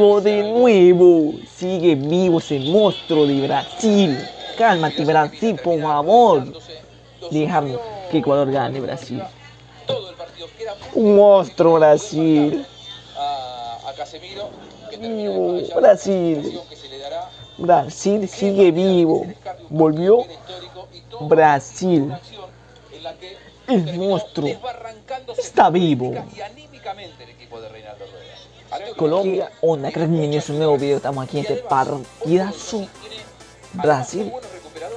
de nuevo. Sigue vivo ese monstruo de Brasil. Cálmate, Brasil, por favor. Deja que Ecuador gane, Brasil. Un monstruo, Brasil. Vivo, Brasil. Brasil sigue vivo. Volvió Brasil. El monstruo está vivo. Colombia, onda, que es un nuevo video. Estamos aquí en este partidazo. Brasil,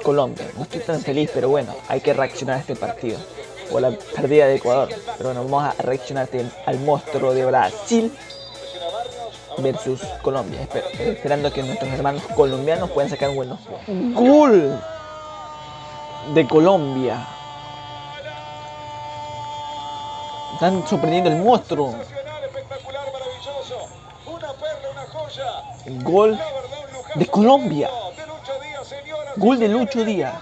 Colombia. No estoy tan feliz, pero bueno, hay que reaccionar a este partido. O la pérdida de Ecuador. Pero bueno, vamos a reaccionar al monstruo de Brasil versus Colombia. esperando que nuestros hermanos colombianos puedan sacar un gol de Colombia. Están sorprendiendo el monstruo. Gol de Colombia. Gol de Lucho Díaz.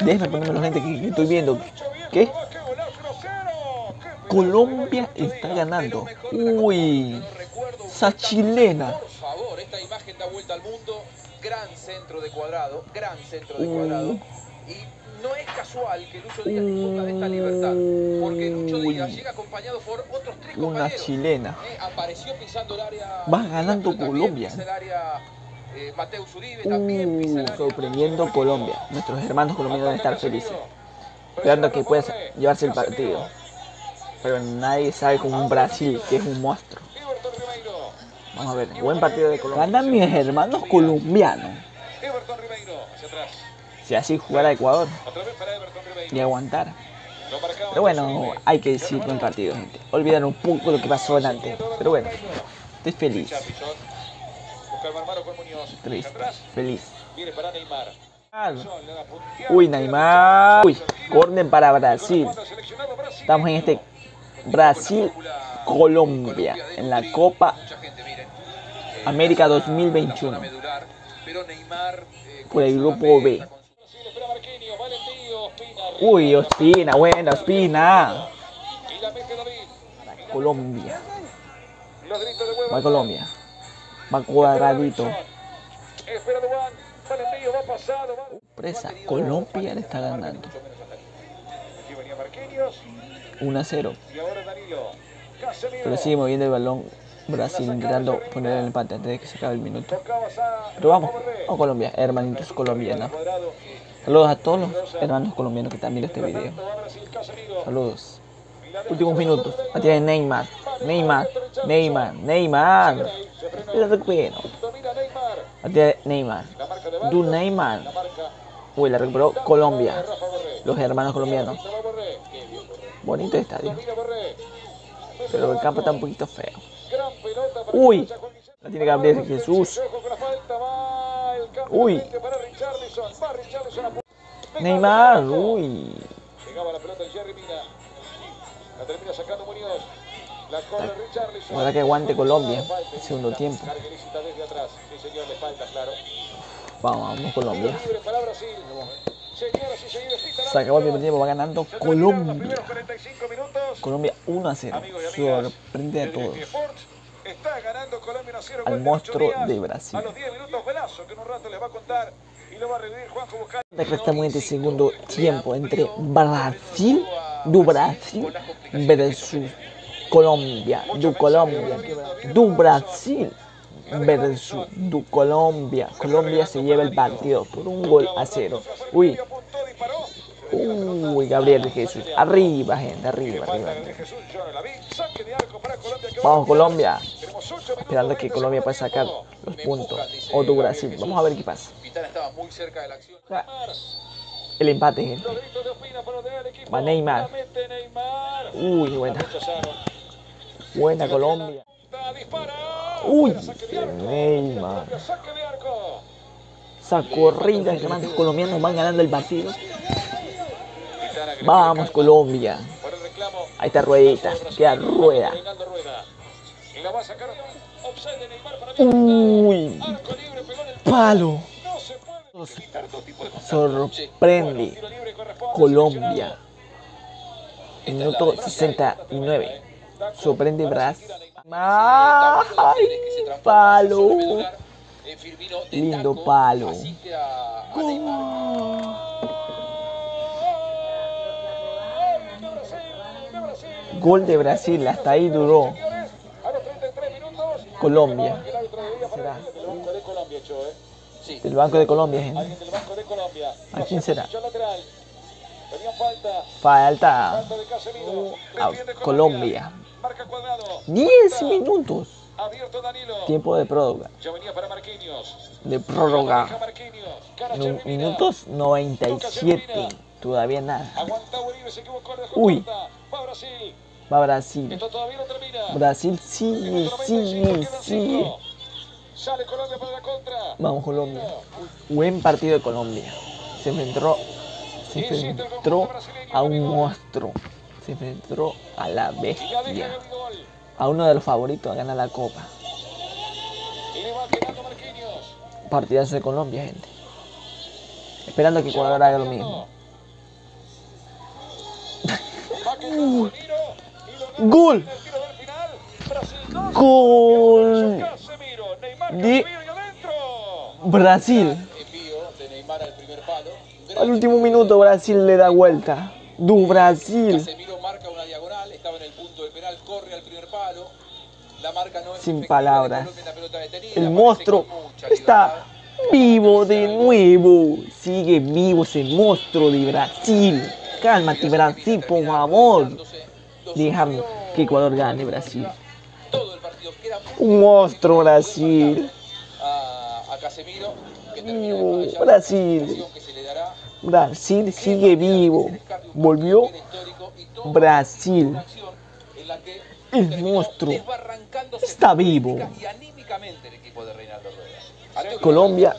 Déjenme ponerme la gente que estoy viendo. ¿Qué? Colombia está ganando. Uy, esa chilena. Por favor, esta imagen da vuelta al mundo. Gran centro de cuadrado, gran centro de cuadrado. Y no es casual que Lucho Díaz disfruta de esta libertad, porque Lucho Díaz llega acompañado por otros tres Una chilena. Eh, apareció pisando el área. Va ganando Colombia. Eh, Mateo también el área. sorprendiendo Colombia. Nuestros hermanos colombianos deben estar felices. Esperando que pueda llevarse el partido. Pero nadie sabe como un Brasil, que es un monstruo. Vamos a ver, buen partido de Colombia. Ganan mis hermanos colombianos. Si así jugara Ecuador y aguantar. Pero bueno, hay que decir buen partido, gente. Olvidar un poco lo que pasó antes. Pero bueno, estoy feliz. Triste, feliz. Uy, Neymar. Uy, corner para Brasil. Estamos en este Brasil-Colombia en la Copa América 2021 por el grupo B. Uy, Ospina, buena Ospina. Colombia. Va Colombia. Va cuadradito. Presa, Colombia le está ganando. 1 a 0. Pero sigue moviendo el balón Brasil intentando poner el empate antes de que se acabe el minuto. Pero vamos, a Colombia, hermanitos colombianos. Saludos a todos los hermanos colombianos que están viendo este video. Saludos. Últimos minutos. La tiene Neymar. Neymar. Neymar. Neymar. El recupero. La tiene Neymar. Du Neymar. Uy, la recuperó Colombia. Los hermanos colombianos. Bonito estadio. Pero el campo está un poquito feo. Uy, la tiene Gabriel Jesús. Uy. Neymar, uy. Llegaba la pelota de Jerry Mina. La termina sacando Muñoz. La corre Richarlison. Ahora que aguante Colombia. Segundo tiempo. desde atrás. Sí, señor, le falta, claro. Vamos, vamos Colombia. Se acabó el primer tiempo, va ganando Colombia. Colombia 1 a 0. Sorprende a todos. Está ganando Colombia 1 a 0 al monstruo de Brasil. A los 10 minutos, Velazo, que en un rato les va a contar y lo va a revivir Juanjo Buscal. Estamos en este segundo tiempo entre Brasil, do Brasil versus Colombia, do Colombia, do Brasil versus do Colombia. Colombia se lleva el partido por un gol a cero. Uy. Uy, Gabriel Jesús. Arriba, gente, arriba, arriba. Vamos, Colombia. Esperando que Colombia pueda sacar los puntos. O do Brasil. Vamos a ver qué pasa. El empate, gente. Va Neymar. Uy, buena. Buena Colombia. Uy, Neymar. Esa corrida que los colombianos van ganando el partido. Vamos, Colombia. Ahí está Ruedita. Queda Rueda. Uy, palo. Sorprende Colombia. En minuto 69. Sorprende Brasil. ¡Ay! Palo. Lindo palo. Gol de Brasil, hasta ahí duró. Colombia. Será. Del Banco de Colombia, gente. Colombia. ¿A quién será? Falta. Casemiro. a Colombia. Marca cuadrado. 10 minutos. Tiempo de prórroga. De prórroga. Minutos 97. Todavía nada. Uy. Va Brasil. Esto todavía no termina. Brasil sigue, sigue, sigue. Sale Colombia para la contra. Vamos Colombia. Buen partido de Colombia. Se enfrentó, se enfrentó a un monstruo. Se enfrentó a la bestia. A uno de los favoritos a ganar la copa. Partidazo de Colombia, gente. Esperando que Ecuador haga lo mismo. Gol. Gol de. Brasil. Al último minuto Brasil le da vuelta. Du Brasil. Sin palabras. El monstruo está vivo de nuevo. Sigue vivo ese monstruo de Brasil. Cálmate Brasil, por favor. Déjame que Ecuador gane Brasil. Un monstruo Brasil. Vivo Brasil. Brasil sigue vivo. Volvió Brasil. El monstruo está vivo. Colombia